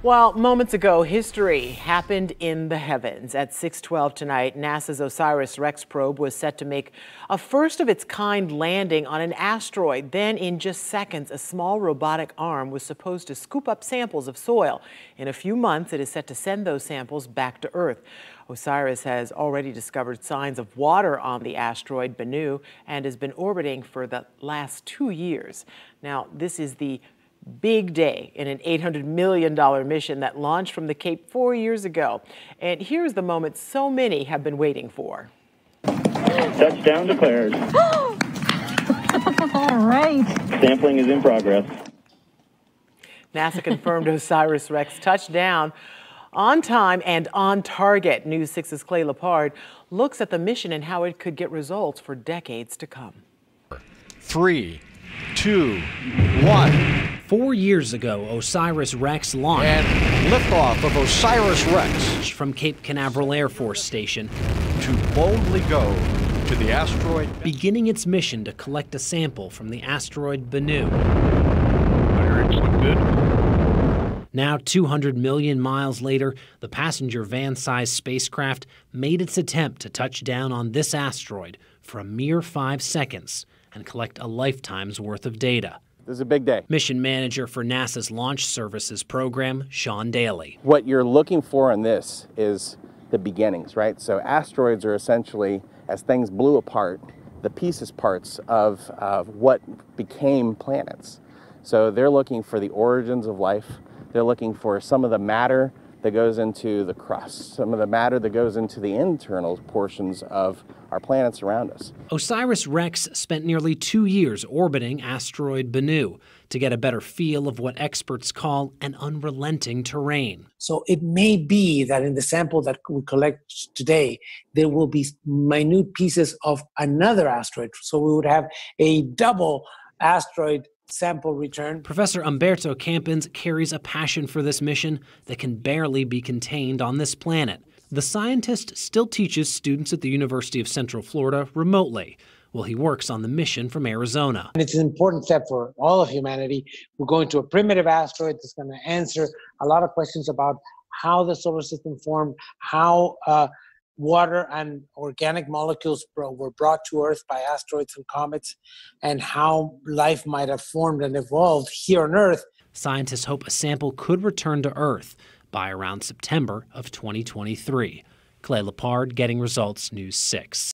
Well, moments ago, history happened in the heavens. At 6:12 tonight, NASA's OSIRIS-REx probe was set to make a first of its kind landing on an asteroid. Then in just seconds, a small robotic arm was supposed to scoop up samples of soil. In a few months, it is set to send those samples back to Earth. OSIRIS has already discovered signs of water on the asteroid Bennu and has been orbiting for the last 2 years. Now, this is the big day in an $800 million mission that launched from the Cape four years ago. And here's the moment so many have been waiting for. Touchdown declared. All right. Sampling is in progress. NASA confirmed OSIRIS-REx touchdown on time and on target. News 6's Clay Lepard looks at the mission and how it could get results for decades to come. Three, two, one. Four years ago, OSIRIS-REx launched and liftoff of OSIRIS-REx from Cape Canaveral Air Force Station to boldly go to the asteroid, beginning its mission to collect a sample from the asteroid Bennu. Now, 200 million miles later, the passenger van sized spacecraft made its attempt to touch down on this asteroid for a mere five seconds and collect a lifetime's worth of data. This is a big day. Mission manager for NASA's Launch Services program, Sean Daly. What you're looking for in this is the beginnings, right? So asteroids are essentially, as things blew apart, the pieces parts of, of what became planets. So they're looking for the origins of life. They're looking for some of the matter that goes into the crust, some of the matter that goes into the internal portions of our planets around us. OSIRIS-REx spent nearly two years orbiting asteroid Bennu to get a better feel of what experts call an unrelenting terrain. So it may be that in the sample that we collect today, there will be minute pieces of another asteroid. So we would have a double asteroid sample return. Professor Humberto Campins carries a passion for this mission that can barely be contained on this planet. The scientist still teaches students at the University of Central Florida remotely while he works on the mission from Arizona. And it's an important step for all of humanity. We're going to a primitive asteroid that's going to answer a lot of questions about how the solar system formed, how uh, water and organic molecules were brought to Earth by asteroids and comets, and how life might have formed and evolved here on Earth. Scientists hope a sample could return to Earth by around September of 2023. Clay Lepard, Getting Results, News 6.